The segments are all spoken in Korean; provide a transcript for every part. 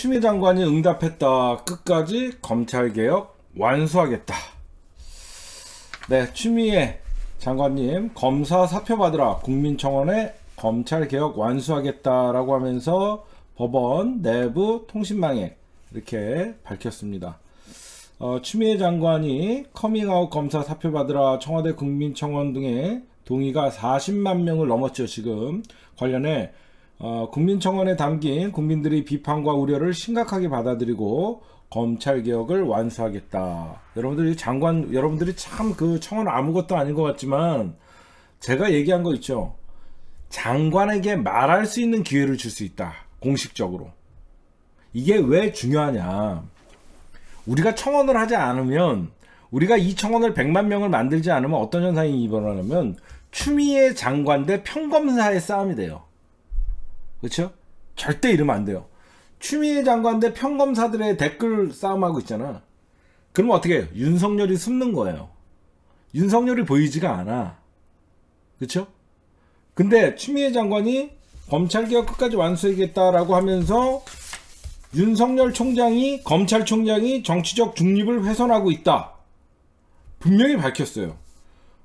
추미애 장관이 응답했다. 끝까지 검찰개혁 완수하겠다. 네, 추미애 장관님 검사 사표 받으라 국민청원에 검찰개혁 완수하겠다라고 하면서 법원 내부 통신망에 이렇게 밝혔습니다. 어, 추미애 장관이 커밍아웃 검사 사표 받으라 청와대 국민청원 등의 동의가 40만 명을 넘었죠 지금 관련해 어, 국민청원에 담긴 국민들의 비판과 우려를 심각하게 받아들이고 검찰 개혁을 완수하겠다. 여러분들이 장관 여러분들이 참 그 청원 아무것도 아닌 것 같지만 제가 얘기한 거 있죠. 장관에게 말할 수 있는 기회를 줄 수 있다. 공식적으로. 이게 왜 중요하냐. 우리가 청원을 하지 않으면 우리가 이 청원을 100만 명을 만들지 않으면 어떤 현상이 일어나냐면 추미애 장관 대 평검사의 싸움이 돼요. 그렇죠? 절대 이러면 안 돼요. 추미애 장관 대 평검사들의 댓글 싸움하고 있잖아. 그러면 어떻게 해요? 윤석열이 숨는 거예요. 윤석열이 보이지가 않아. 그렇죠? 근데 추미애 장관이 검찰개혁 끝까지 완수하겠다라고 하면서 윤석열 총장이 검찰총장이 정치적 중립을 훼손하고 있다. 분명히 밝혔어요.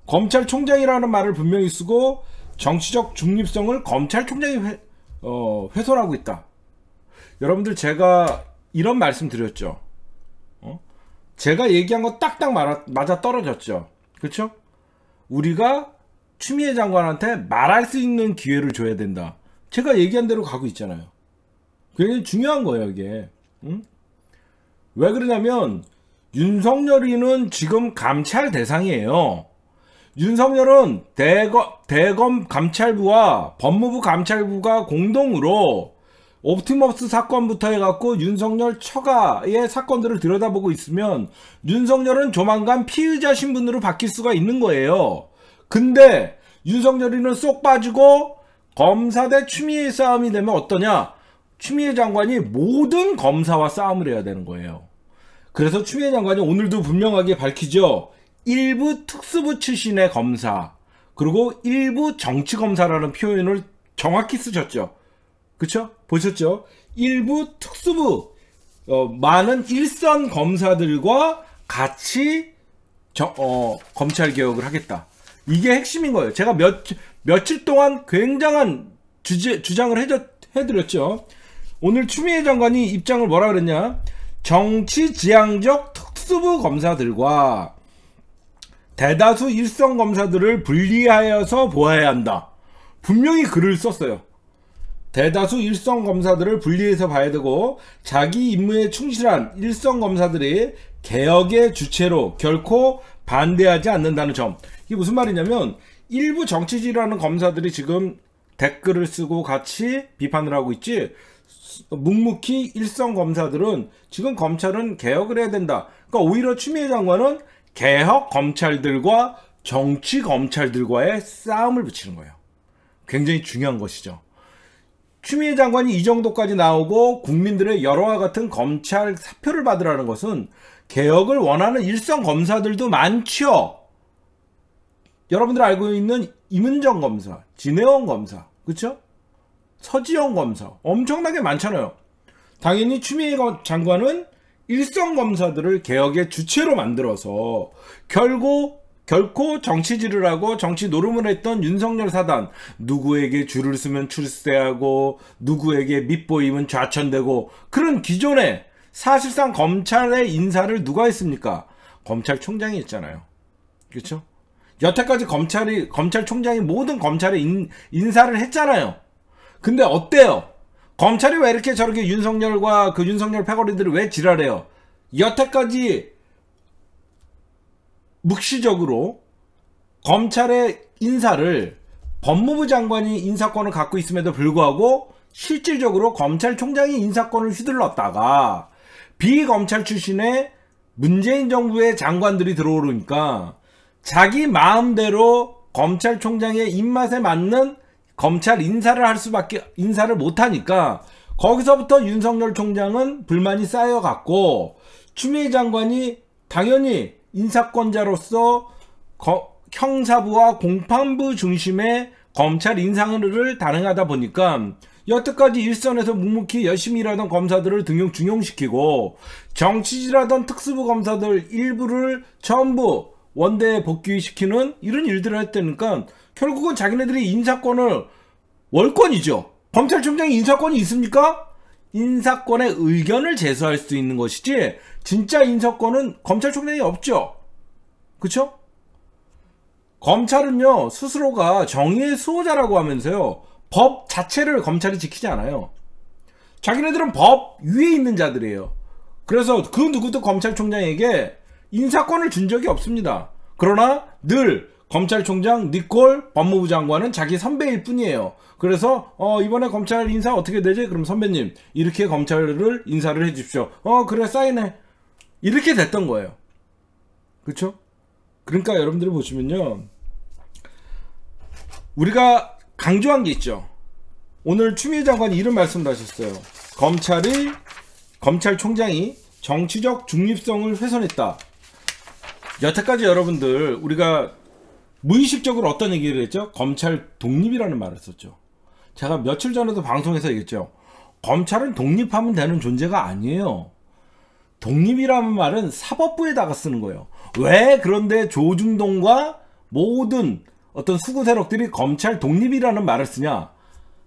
검찰총장이라는 말을 분명히 쓰고 정치적 중립성을 검찰총장이 훼, 어, 훼손하고 있다. 여러분들 제가 이런 말씀 드렸죠. 어? 제가 얘기한 거 딱딱 맞아, 떨어졌죠. 그렇죠? 우리가 추미애 장관한테 말할 수 있는 기회를 줘야 된다. 제가 얘기한 대로 가고 있잖아요. 굉장히 중요한 거예요, 이게. 응? 왜 그러냐면 윤석열이는 지금 감찰 대상이에요. 윤석열은 대검, 대검 감찰부와 법무부 감찰부가 공동으로 옵티머스 사건부터 해갖고 윤석열 처가의 사건들을 들여다보고 있으면 윤석열은 조만간 피의자 신분으로 바뀔 수가 있는 거예요. 근데 윤석열이는 쏙 빠지고 검사 대 추미애 싸움이 되면 어떠냐? 추미애 장관이 모든 검사와 싸움을 해야 되는 거예요. 그래서 추미애 장관이 오늘도 분명하게 밝히죠. 일부 특수부 출신의 검사, 그리고 일부 정치 검사라는 표현을 정확히 쓰셨죠. 그쵸? 보셨죠? 일부 특수부, 어, 많은 일선 검사들과 같이 저, 어, 검찰 개혁을 하겠다. 이게 핵심인 거예요. 제가 몇, 며칠 동안 굉장한 주제, 주장을 해줘, 해드렸죠. 오늘 추미애 장관이 입장을 뭐라 그랬냐? 정치 지향적 특수부 검사들과 대다수 일선 검사들을 분리하여서 보아야 한다. 분명히 글을 썼어요. 대다수 일선 검사들을 분리해서 봐야 되고 자기 임무에 충실한 일선 검사들이 개혁의 주체로 결코 반대하지 않는다는 점. 이게 무슨 말이냐면 일부 정치지라는 검사들이 지금 댓글을 쓰고 같이 비판을 하고 있지 묵묵히 일선 검사들은 지금 검찰은 개혁을 해야 된다. 그러니까 오히려 추미애 장관은 개혁 검찰들과 정치 검찰들과의 싸움을 붙이는 거예요. 굉장히 중요한 것이죠. 추미애 장관이 이 정도까지 나오고 국민들의 여러와 같은 검찰 사표를 받으라는 것은 개혁을 원하는 일선 검사들도 많죠. 여러분들 알고 있는 임은정 검사, 진혜원 검사, 그렇죠? 서지영 검사 엄청나게 많잖아요. 당연히 추미애 장관은 일선 검사들을 개혁의 주체로 만들어서 결국 결코 정치질을 하고 정치 노름을 했던 윤석열 사단 누구에게 줄을 서면 출세하고 누구에게 밑보이면 좌천되고 그런 기존에 사실상 검찰의 인사를 누가 했습니까? 검찰총장이 했잖아요. 그렇죠? 여태까지 검찰이 검찰총장이 모든 검찰의 인, 인사를 했잖아요. 근데 어때요? 검찰이 왜 이렇게 저렇게 윤석열과 그 윤석열 패거리들을 왜 지랄해요? 여태까지 묵시적으로 검찰의 인사를 법무부 장관이 인사권을 갖고 있음에도 불구하고 실질적으로 검찰총장이 인사권을 휘둘렀다가 비검찰 출신의 문재인 정부의 장관들이 들어오니까 자기 마음대로 검찰총장의 입맛에 맞는 검찰 인사를 할 수밖에 인사를 못 하니까 거기서부터 윤석열 총장은 불만이 쌓여갔고 추미애 장관이 당연히 인사권자로서 거, 형사부와 공판부 중심의 검찰 인상을 단행하다 보니까 여태까지 일선에서 묵묵히 열심히 일하던 검사들을 등용 중용시키고 정치질하던 특수부 검사들 일부를 전부 원대에 복귀시키는 이런 일들을 했다니까 결국은 자기네들이 인사권을 월권이죠. 검찰총장이 인사권이 있습니까? 인사권의 의견을 제소할 수 있는 것이지 진짜 인사권은 검찰총장이 없죠. 그쵸? 검찰은요 스스로가 정의의 수호자라고 하면서요 법 자체를 검찰이 지키지 않아요. 자기네들은 법 위에 있는 자들이에요. 그래서 그 누구도 검찰총장에게 인사권을 준 적이 없습니다. 그러나 늘 검찰총장 니콜 법무부 장관은 자기 선배일 뿐이에요. 그래서 어 이번에 검찰 인사 어떻게 되지? 그럼 선배님 이렇게 검찰을 인사를 해 주십시오. 어 그래 사인해. 이렇게 됐던 거예요. 그렇죠? 그러니까 여러분들이 보시면요. 우리가 강조한 게 있죠. 오늘 추미애 장관이 이런 말씀을 하셨어요. 검찰이 검찰총장이 정치적 중립성을 훼손했다. 여태까지 여러분들 우리가 무의식적으로 어떤 얘기를 했죠? 검찰 독립이라는 말을 썼죠. 제가 며칠 전에도 방송에서 얘기했죠. 검찰은 독립하면 되는 존재가 아니에요. 독립이라는 말은 사법부에다가 쓰는 거예요. 왜 그런데 조중동과 모든 어떤 수구 세력들이 검찰 독립이라는 말을 쓰냐?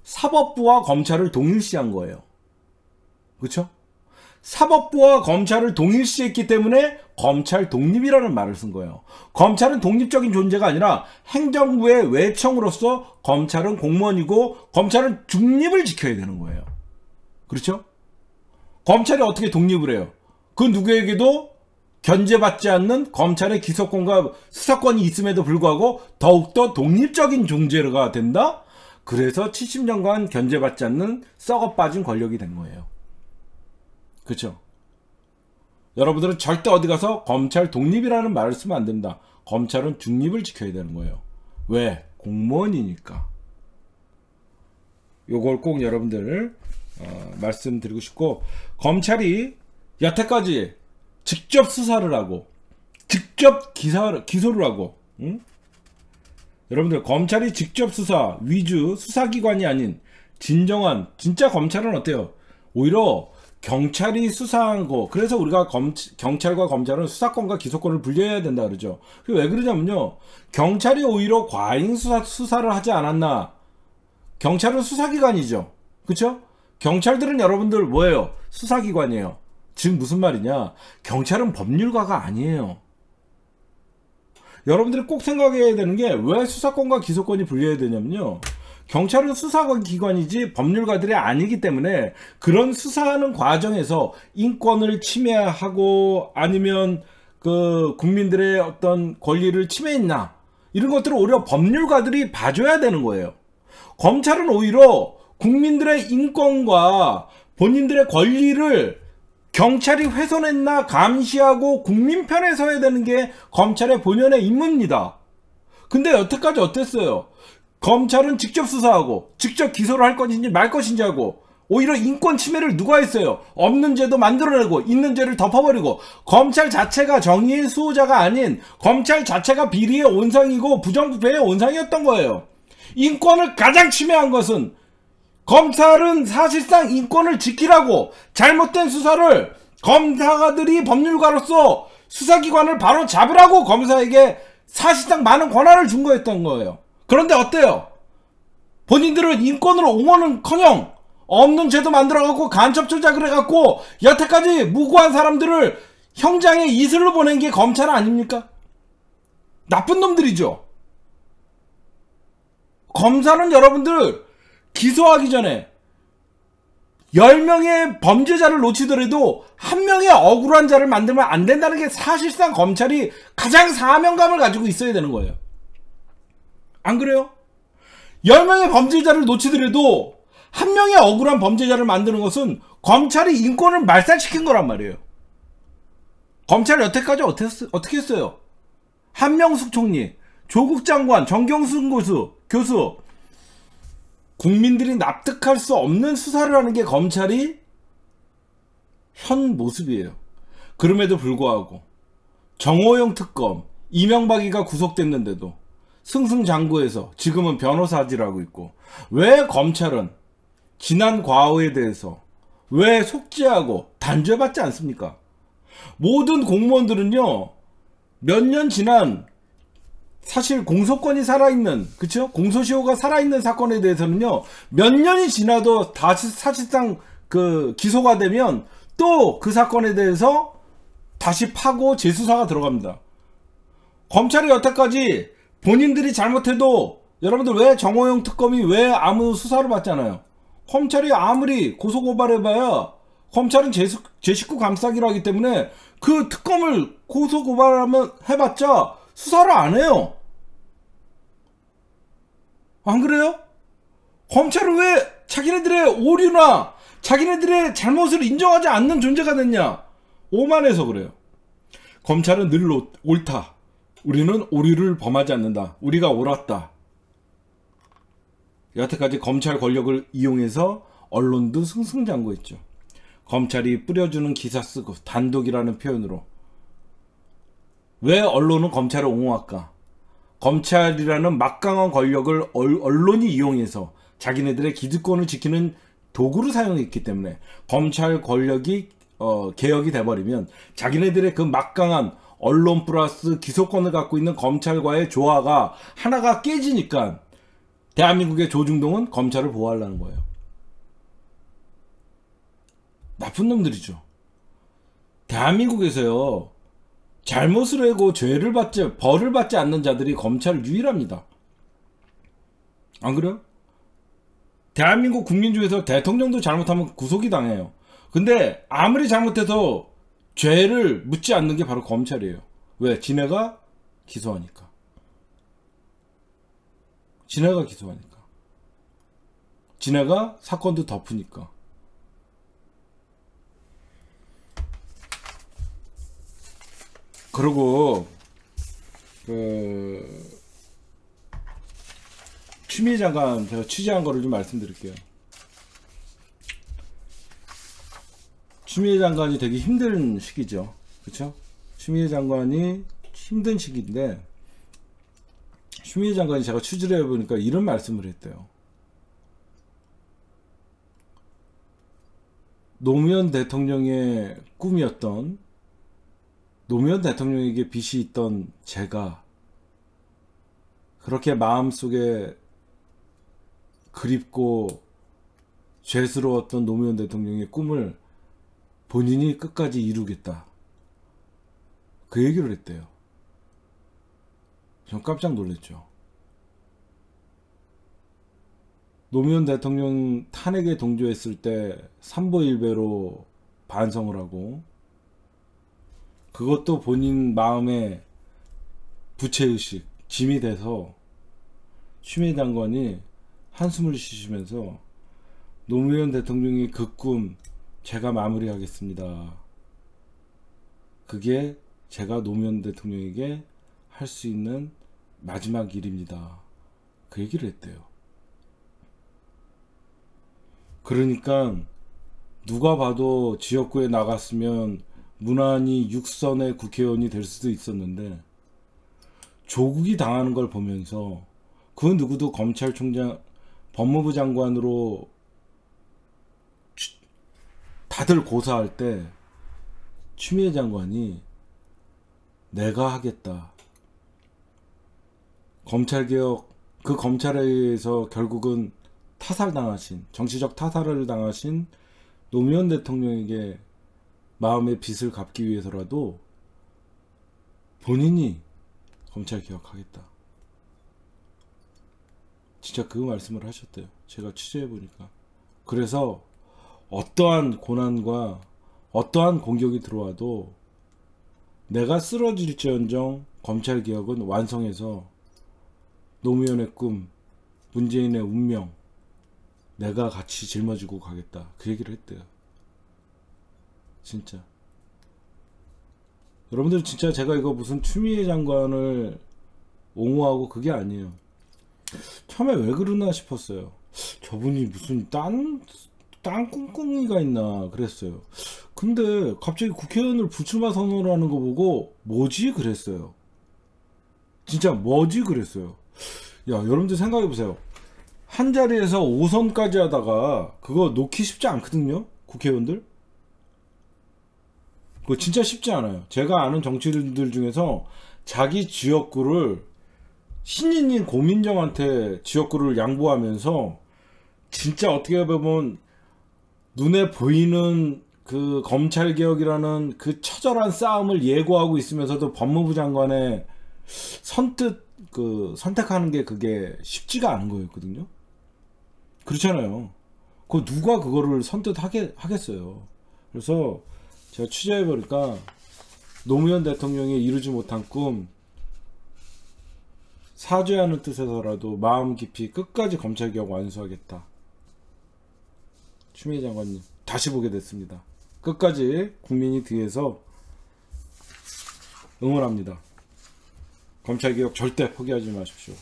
사법부와 검찰을 동일시한 거예요. 그렇죠? 사법부와 검찰을 동일시했기 때문에 검찰 독립이라는 말을 쓴 거예요. 검찰은 독립적인 존재가 아니라 행정부의 외청으로서 검찰은 공무원이고 검찰은 중립을 지켜야 되는 거예요. 그렇죠? 검찰이 어떻게 독립을 해요? 그 누구에게도 견제받지 않는 검찰의 기소권과 수사권이 있음에도 불구하고 더욱더 독립적인 존재가 된다? 그래서 70년간 견제받지 않는 썩어 빠진 권력이 된 거예요. 그렇죠? 여러분들은 절대 어디 가서 검찰 독립이라는 말을 쓰면 안 된다. 검찰은 중립을 지켜야 되는 거예요. 왜? 공무원이니까. 요걸 꼭 여러분들 어, 말씀드리고 싶고 검찰이 여태까지 직접 수사를 하고 직접 기사 기소를 하고 응? 여러분들 검찰이 직접 수사 위주 수사기관이 아닌 진정한 진짜 검찰은 어때요? 오히려 경찰이 수사한 거 그래서 우리가 검, 경찰과 검찰은 수사권과 기소권을 분리해야 된다 그러죠. 왜 그러냐면요. 경찰이 오히려 과잉 수사, 수사를 하지 않았나. 경찰은 수사기관이죠. 그쵸? 경찰들은 여러분들 뭐예요? 수사기관이에요. 즉 무슨 말이냐? 경찰은 법률가가 아니에요. 여러분들이 꼭 생각해야 되는 게 왜 수사권과 기소권이 분리해야 되냐면요. 경찰은 수사기관이지 법률가들이 아니기 때문에 그런 수사하는 과정에서 인권을 침해하고 아니면 그 국민들의 어떤 권리를 침해했나 이런 것들을 오히려 법률가들이 봐줘야 되는 거예요. 검찰은 오히려 국민들의 인권과 본인들의 권리를 경찰이 훼손했나 감시하고 국민 편에 서야 되는 게 검찰의 본연의 임무입니다. 근데 여태까지 어땠어요? 검찰은 직접 수사하고 직접 기소를 할 것인지 말 것인지 하고 오히려 인권 침해를 누가 했어요? 없는 죄도 만들어내고 있는 죄를 덮어버리고 검찰 자체가 정의의 수호자가 아닌 검찰 자체가 비리의 온상이고 부정부패의 온상이었던 거예요. 인권을 가장 침해한 것은 검찰은 사실상 인권을 지키라고 잘못된 수사를 검사들이 법률가로서 수사기관을 바로 잡으라고 검사에게 사실상 많은 권한을 준 거였던 거예요. 그런데 어때요? 본인들은 인권을 옹호는커녕 없는 죄도 만들어갖고 간첩 조작을 해갖고 여태까지 무고한 사람들을 형장에 이슬로 보낸 게 검찰 아닙니까? 나쁜 놈들이죠. 검사는 여러분들 기소하기 전에 10명의 범죄자를 놓치더라도 한 명의 억울한 자를 만들면 안 된다는 게 사실상 검찰이 가장 사명감을 가지고 있어야 되는 거예요. 안 그래요? 10명의 범죄자를 놓치더라도 한 명의 억울한 범죄자를 만드는 것은 검찰이 인권을 말살시킨 거란 말이에요. 검찰이 여태까지 어떻게 했어요? 한명숙 총리, 조국 장관, 정경순 교수, 교수, 국민들이 납득할 수 없는 수사를 하는 게 검찰이 현 모습이에요. 그럼에도 불구하고 정호영 특검, 이명박이가 구속됐는데도 승승장구해서 지금은 변호사질하고 있고 왜 검찰은 지난 과거에 대해서 왜 속죄하고 단죄받지 않습니까? 모든 공무원들은요, 몇 년 지난 사실 공소권이 살아있는, 그쵸? 공소시효가 살아있는 사건에 대해서는요, 몇 년이 지나도 다시 사실상 그 기소가 되면 또 그 사건에 대해서 다시 파고 재수사가 들어갑니다. 검찰이 여태까지 본인들이 잘못해도 여러분들 왜 정호영 특검이 왜 아무 수사를 받지 않아요? 검찰이 아무리 고소고발해봐야 검찰은 제, 제 식구 감싸기로 하기 때문에 그 특검을 고소고발하면 해봤자 수사를 안 해요. 안 그래요? 검찰은 왜 자기네들의 오류나 자기네들의 잘못을 인정하지 않는 존재가 됐냐? 오만해서 그래요. 검찰은 늘 옳다. 우리는 오류를 범하지 않는다. 우리가 옳았다. 여태까지 검찰 권력을 이용해서 언론도 승승장구했죠. 검찰이 뿌려주는 기사 쓰고 단독이라는 표현으로 왜 언론은 검찰을 옹호할까? 검찰이라는 막강한 권력을 언론이 이용해서 자기네들의 기득권을 지키는 도구로 사용했기 때문에 검찰 권력이 어, 개혁이 돼버리면 자기네들의 그 막강한 언론 플러스 기소권을 갖고 있는 검찰과의 조화가 하나가 깨지니까 대한민국의 조중동은 검찰을 보호하려는 거예요. 나쁜 놈들이죠. 대한민국에서요, 잘못을 하고 죄를 받지, 벌을 받지 않는 자들이 검찰 유일합니다. 안 그래요? 대한민국 국민 중에서 대통령도 잘못하면 구속이 당해요. 근데 아무리 잘못해도 죄를 묻지 않는 게 바로 검찰이에요. 왜? 지네가 기소하니까. 지네가 기소하니까. 지네가 사건도 덮으니까. 그리고 그 추미애 장관 제가 취재한 거를 좀 말씀드릴게요. 추미애 장관이 되게 힘든 시기죠. 그쵸? 추미애 장관이 힘든 시기인데, 추미애 장관이 제가 취재를 해보니까 이런 말씀을 했대요. 노무현 대통령의 꿈이었던, 노무현 대통령에게 빚이 있던 제가, 그렇게 마음속에 그립고 죄스러웠던 노무현 대통령의 꿈을 본인이 끝까지 이루겠다. 그 얘기를 했대요. 전 깜짝 놀랐죠. 노무현 대통령 탄핵에 동조했을 때 삼보일배로 반성을 하고 그것도 본인 마음에 부채의식, 짐이 돼서 추미애 장관이 한숨을 쉬시면서 노무현 대통령의 그 꿈 제가 마무리하겠습니다. 그게 제가 노무현 대통령에게 할 수 있는 마지막 일입니다. 그 얘기를 했대요. 그러니까 누가 봐도 지역구에 나갔으면 무난히 육선의 국회의원이 될 수도 있었는데 조국이 당하는 걸 보면서 그 누구도 검찰총장 법무부 장관으로 다들 고사할 때 추미애 장관이 내가 하겠다. 검찰개혁, 그 검찰에 의해서 결국은 타살당하신, 정치적 타살을 당하신 노무현 대통령에게 마음의 빚을 갚기 위해서라도 본인이 검찰개혁 하겠다. 진짜 그 말씀을 하셨대요. 제가 취재해 보니까. 그래서 어떠한 고난과 어떠한 공격이 들어와도 내가 쓰러질지언정 검찰 개혁은 완성해서 노무현의 꿈, 문재인의 운명 내가 같이 짊어지고 가겠다. 그 얘기를 했대요. 진짜. 여러분들 진짜 제가 이거 무슨 추미애 장관을 옹호하고 그게 아니에요. 처음에 왜 그러나 싶었어요. 저분이 무슨 딴, 딴 꿍꿍이가 있나 그랬어요. 근데 갑자기 국회의원을 불출마 선언하는 거 보고 뭐지 그랬어요. 진짜 뭐지 그랬어요. 야 여러분들 생각해 보세요. 한 자리에서 5선까지 하다가 그거 놓기 쉽지 않거든요. 국회의원들. 그거 진짜 쉽지 않아요. 제가 아는 정치인들 중에서 자기 지역구를 신인인 고민정한테 지역구를 양보하면서 진짜 어떻게 보면 눈에 보이는 그 검찰 개혁이라는 그 처절한 싸움을 예고하고 있으면서도 법무부 장관의 선뜻 그 선택하는 게 그게 쉽지가 않은 거였거든요. 그렇잖아요. 그 누가 그거를 선뜻 하게 하겠어요. 그래서 제가 취재해 보니까 노무현 대통령이 이루지 못한 꿈 사죄하는 뜻에서라도 마음 깊이 끝까지 검찰개혁 완수하겠다. 추미애 장관님 다시 보게 됐습니다. 끝까지 국민이 뒤에서 응원합니다. 검찰개혁 절대 포기하지 마십시오.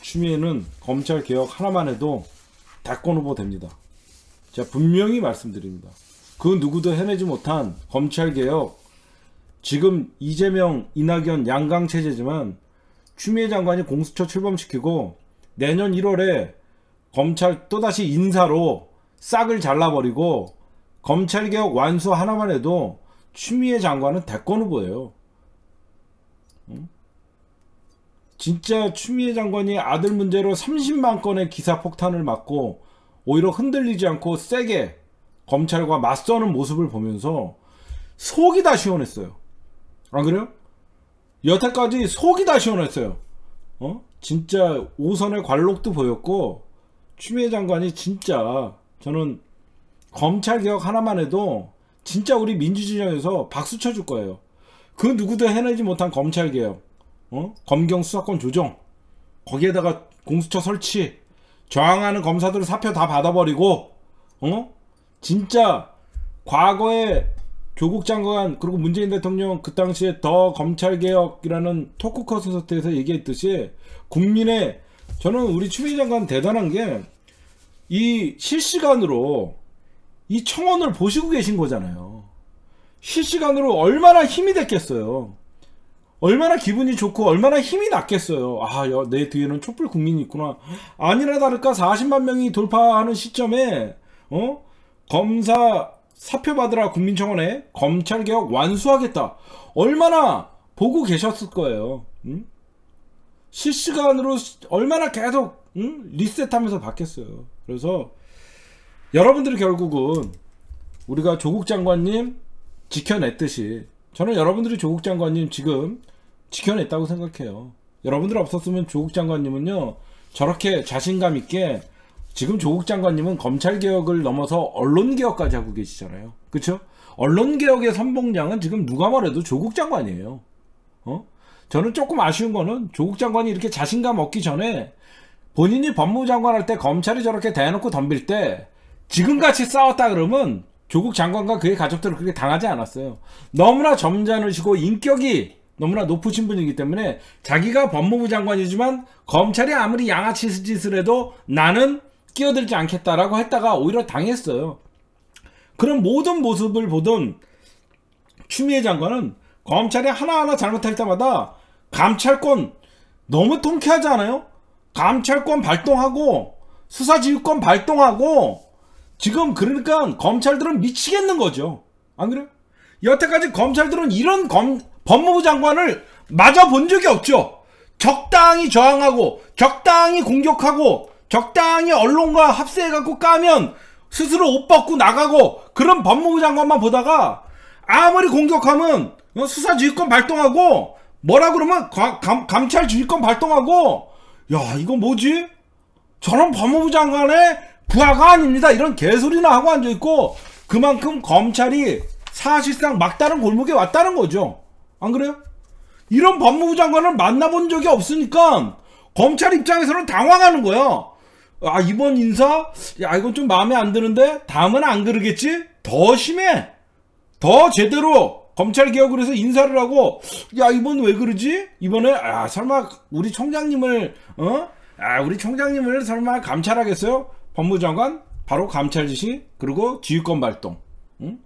추미애는 검찰개혁 하나만 해도 대권 후보 됩니다. 제가 분명히 말씀드립니다. 그 누구도 해내지 못한 검찰개혁 지금 이재명, 이낙연 양강 체제지만 추미애 장관이 공수처 출범시키고 내년 1월에 검찰 또다시 인사로 싹을 잘라버리고 검찰개혁 완수 하나만 해도 추미애 장관은 대권 후보예요. 진짜 추미애 장관이 아들 문제로 30만 건의 기사 폭탄을 맞고 오히려 흔들리지 않고 세게 검찰과 맞서는 모습을 보면서 속이 다 시원했어요. 안 그래요? 여태까지 속이 다 시원했어요. 어? 진짜 오선의 관록도 보였고 추미애 장관이 진짜 저는 검찰 개혁 하나만 해도 진짜 우리 민주진영에서 박수 쳐줄 거예요. 그 누구도 해내지 못한 검찰 개혁, 어? 검경 수사권 조정, 거기에다가 공수처 설치, 저항하는 검사들 사표 다 받아버리고, 어? 진짜 과거에 조국 장관 그리고 문재인 대통령 그 당시에 더 검찰 개혁이라는 토크 콘서트에서 얘기했듯이 국민의 저는 우리 추미애 장관 대단한 게 이 실시간으로 이 청원을 보시고 계신 거잖아요. 실시간으로 얼마나 힘이 됐겠어요. 얼마나 기분이 좋고 얼마나 힘이 났겠어요. 아, 내 뒤에는 촛불 국민이 있구나. 아니나 다를까 40만 명이 돌파하는 시점에 어? 검사 사표 받으라 국민청원에 검찰개혁 완수하겠다. 얼마나 보고 계셨을 거예요. 응? 실시간으로 얼마나 계속 응? 리셋하면서 바뀌었어요. 그래서 여러분들이 결국은 우리가 조국 장관님 지켜냈듯이 저는 여러분들이 조국 장관님 지금 지켜냈다고 생각해요. 여러분들 없었으면 조국 장관님은요 저렇게 자신감 있게 지금 조국 장관님은 검찰 개혁을 넘어서 언론 개혁까지 하고 계시잖아요. 그렇죠? 언론 개혁의 선봉장은 지금 누가 말해도 조국 장관이에요. 어? 저는 조금 아쉬운 거는 조국 장관이 이렇게 자신감 얻기 전에 본인이 법무부 장관 할 때 검찰이 저렇게 대놓고 덤빌 때 지금같이 싸웠다 그러면 조국 장관과 그의 가족들은 그렇게 당하지 않았어요. 너무나 점잖으시고 인격이 너무나 높으신 분이기 때문에 자기가 법무부 장관이지만 검찰이 아무리 양아치 짓을 해도 나는 끼어들지 않겠다라고 했다가 오히려 당했어요. 그런 모든 모습을 보던 추미애 장관은 검찰이 하나하나 잘못할 때마다 감찰권 너무 통쾌하지 않아요? 감찰권 발동하고 수사지휘권 발동하고 지금 그러니까 검찰들은 미치겠는 거죠. 안 그래요? 여태까지 검찰들은 이런 검, 법무부 장관을 맞아 본 적이 없죠. 적당히 저항하고 적당히 공격하고 적당히 언론과 합세해갖고 까면 스스로 옷 벗고 나가고 그런 법무부 장관만 보다가 아무리 공격하면 어, 수사지휘권 발동하고 뭐라 그러면 감, 감찰 지휘권 발동하고 야 이거 뭐지? 저런 법무부 장관의 부하가 아닙니다. 이런 개소리나 하고 앉아있고 그만큼 검찰이 사실상 막다른 골목에 왔다는 거죠. 안 그래요? 이런 법무부 장관을 만나본 적이 없으니까 검찰 입장에서는 당황하는 거야. 아 이번 인사 야 이건 좀 마음에 안 드는데 다음은 안 그러겠지? 더 심해. 더 제대로 검찰 개혁을 해서 인사를 하고 야 이번 왜 그러지? 이번에 아 설마 우리 총장님을 어? 아 우리 총장님을 설마 감찰하겠어요? 법무장관 바로 감찰 지시 그리고 지휘권 발동. 응?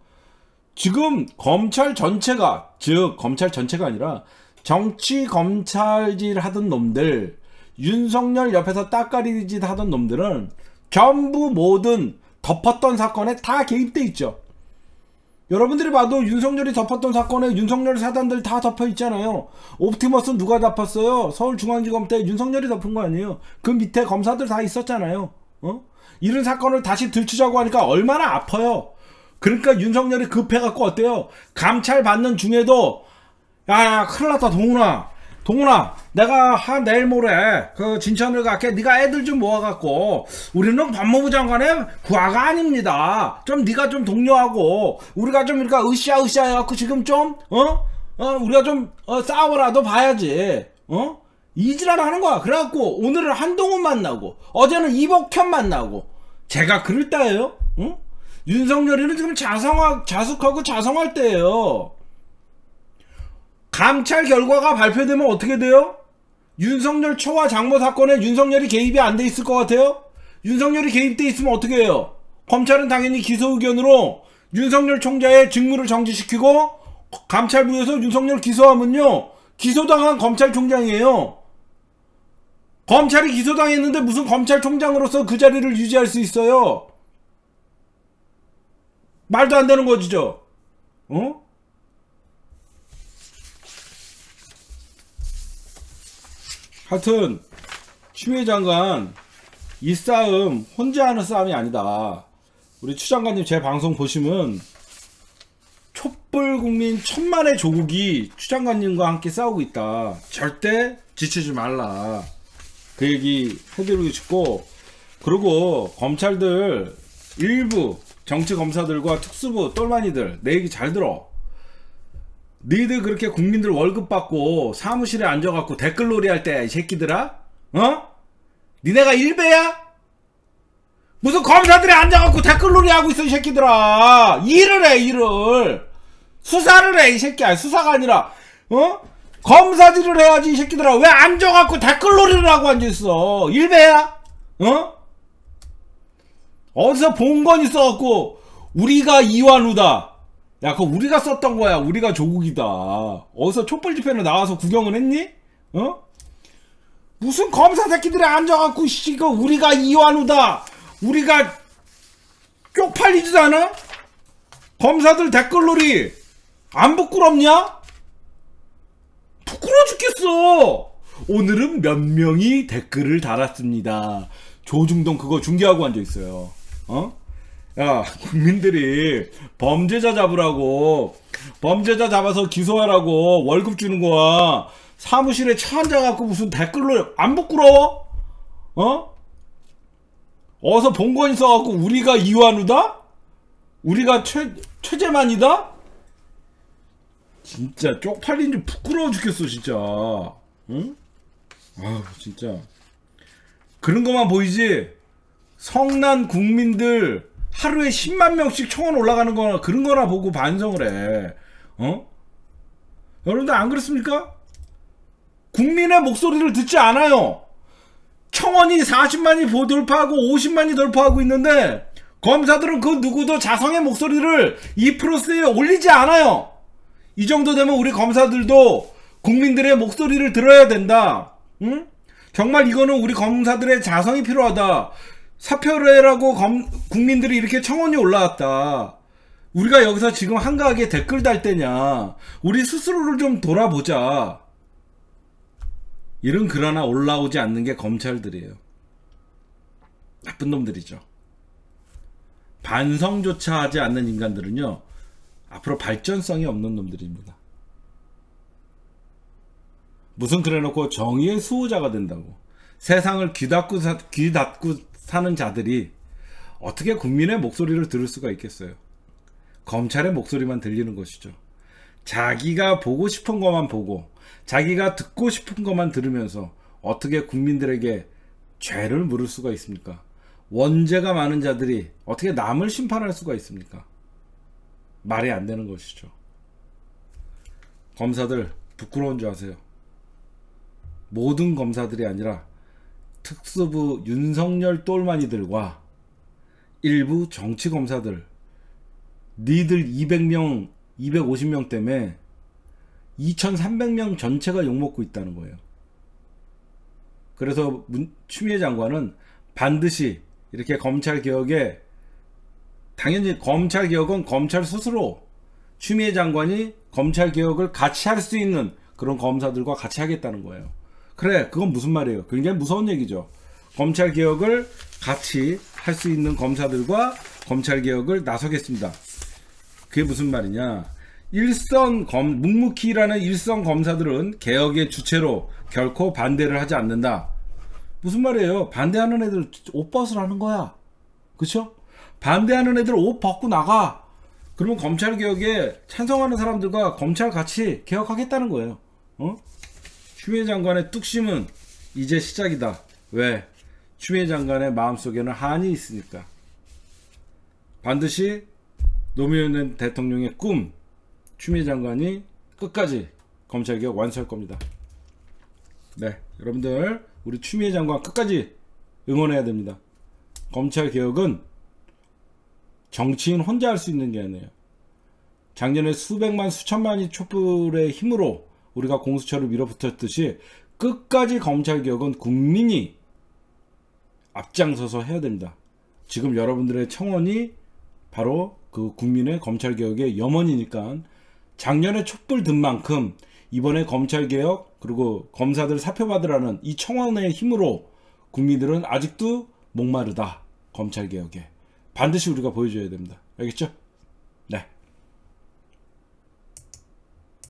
지금 검찰 전체가 즉 검찰 전체가 아니라 정치 검찰질 하던 놈들 윤석열 옆에서 따까리짓 하던 놈들은 전부 모든 덮었던 사건에 다 개입돼 있죠. 여러분들이 봐도 윤석열이 덮었던 사건에 윤석열 사단들 다 덮여 있잖아요. 옵티머스 누가 덮었어요? 서울중앙지검 때 윤석열이 덮은 거 아니에요? 그 밑에 검사들 다 있었잖아요. 어? 이런 사건을 다시 들추자고 하니까 얼마나 아파요. 그러니까 윤석열이 급해갖고 어때요? 감찰 받는 중에도 야 야 큰일 났다 동훈아 동훈아 내가 한 내일 모레 그 진천을 갈게 네가 애들 좀 모아갖고 우리는 법무부 장관의 부하가 아닙니다 좀 네가 좀 독려하고 우리가 좀 이렇게 으쌰으쌰 해갖고 지금 좀 어? 어 우리가 좀 어, 싸워라도 봐야지 어? 이지랄 하는 거야 그래갖고 오늘은 한동훈 만나고 어제는 이복현 만나고 제가 그럴 때예요 응? 윤석열이는 지금 자성하, 자숙하고 자성할 때예요 감찰 결과가 발표되면 어떻게 돼요? 윤석열 초와 장모 사건에 윤석열이 개입이 안 돼 있을 것 같아요? 윤석열이 개입돼 있으면 어떻게 해요? 검찰은 당연히 기소 의견으로 윤석열 총장의 직무를 정지시키고 감찰부에서 윤석열 기소하면요 기소당한 검찰총장이에요. 검찰이 기소당했는데 무슨 검찰총장으로서 그 자리를 유지할 수 있어요? 말도 안 되는 거죠. 어? 하여튼 추미애 장관 이 싸움 혼자 하는 싸움이 아니다. 우리 추 장관님 제 방송 보시면 촛불 국민 천만의 조국이 추 장관님과 함께 싸우고 있다. 절대 지치지 말라. 그 얘기 해드리고 싶고 그리고 검찰들 일부 정치 검사들과 특수부 똘마니들 내 얘기 잘 들어. 니들 그렇게 국민들 월급 받고 사무실에 앉아갖고 댓글놀이 할 때 이 새끼들아? 어? 니네가 일배야? 무슨 검사들이 앉아갖고 댓글놀이 하고 있어 이 새끼들아 일을 해 일을 수사를 해 이 새끼야 수사가 아니라 어? 검사질을 해야지 이 새끼들아 왜 앉아갖고 댓글놀이를 하고 앉아있어 일배야? 어? 어디서 본 건 있어갖고 우리가 이완우다 야, 그거 우리가 썼던 거야. 우리가 조국이다. 어디서 촛불 집회로 나와서 구경을 했니? 어? 무슨 검사 새끼들이 앉아갖고, 씨, 그 우리가 이완우다. 우리가 쪽팔리지도 않아? 검사들 댓글놀이 안 부끄럽냐? 부끄러워 죽겠어. 오늘은 몇 명이 댓글을 달았습니다. 조중동 그거 중계하고 앉아 있어요. 어? 야, 국민들이 범죄자 잡으라고, 범죄자 잡아서 기소하라고 월급 주는 거야. 사무실에 차 앉아갖고 무슨 댓글로 안 부끄러워? 어? 어서 본건 있어갖고 우리가 이완우다? 우리가 최, 최재만이다? 진짜 쪽팔린 줄 부끄러워 죽겠어, 진짜. 응? 아우, 진짜. 그런 것만 보이지? 성난 국민들, 하루에 10만 명씩 청원 올라가는 거나 그런 거나 보고 반성을 해. 어? 여러분들 안 그렇습니까? 국민의 목소리를 듣지 않아요. 청원이 40만이 돌파하고 50만이 돌파하고 있는데 검사들은 그 누구도 자성의 목소리를 이 프로세스에 올리지 않아요. 이 정도 되면 우리 검사들도 국민들의 목소리를 들어야 된다. 응? 정말 이거는 우리 검사들의 자성이 필요하다. 사표를 해라고 검, 국민들이 이렇게 청원이 올라왔다. 우리가 여기서 지금 한가하게 댓글 달 때냐. 우리 스스로를 좀 돌아보자. 이런 글 하나 올라오지 않는 게 검찰들이에요. 나쁜 놈들이죠. 반성조차 하지 않는 인간들은요. 앞으로 발전성이 없는 놈들입니다. 무슨 그래놓고 정의의 수호자가 된다고. 세상을 귀 닫고, 귀 닫고 사는 자들이 어떻게 국민의 목소리를 들을 수가 있겠어요? 검찰의 목소리만 들리는 것이죠. 자기가 보고 싶은 것만 보고 자기가 듣고 싶은 것만 들으면서 어떻게 국민들에게 죄를 물을 수가 있습니까? 원죄가 많은 자들이 어떻게 남을 심판할 수가 있습니까? 말이 안 되는 것이죠. 검사들 부끄러운 줄 아세요? 모든 검사들이 아니라 특수부 윤석열 똘마니들과 일부 정치 검사들 니들 200명 250명 때문에 2300명 전체가 욕먹고 있다는 거예요 그래서 문, 추미애 장관은 반드시 이렇게 검찰 개혁에 당연히 검찰 개혁은 검찰 스스로 추미애 장관이 검찰 개혁을 같이 할 수 있는 그런 검사들과 같이 하겠다는 거예요. 그래, 그건 무슨 말이에요? 굉장히 무서운 얘기죠. 검찰 개혁을 같이 할 수 있는 검사들과 검찰 개혁을 나서겠습니다. 그게 무슨 말이냐? 일선 검 묵묵히 일하는 일선 검사들은 개혁의 주체로 결코 반대를 하지 않는다. 무슨 말이에요? 반대하는 애들 옷벗을 하는 거야. 그쵸? 반대하는 애들 옷 벗고 나가. 그러면 검찰 개혁에 찬성하는 사람들과 검찰 같이 개혁하겠다는 거예요. 어? 추미애 장관의 뚝심은 이제 시작이다. 왜? 추미애 장관의 마음속에는 한이 있으니까. 반드시 노무현 대통령의 꿈, 추미애 장관이 끝까지 검찰개혁 완수할 겁니다. 네, 여러분들 우리 추미애 장관 끝까지 응원해야 됩니다. 검찰개혁은 정치인 혼자 할 수 있는 게 아니에요. 작년에 수백만 수천만이 촛불의 힘으로 우리가 공수처를 밀어붙였듯이 끝까지 검찰개혁은 국민이 앞장서서 해야 됩니다. 지금 여러분들의 청원이 바로 그 국민의 검찰개혁의 염원이니까 작년에 촛불 든 만큼 이번에 검찰개혁 그리고 검사들 사표받으라는 이 청원의 힘으로 국민들은 아직도 목마르다 검찰개혁에 반드시 우리가 보여줘야 됩니다. 알겠죠?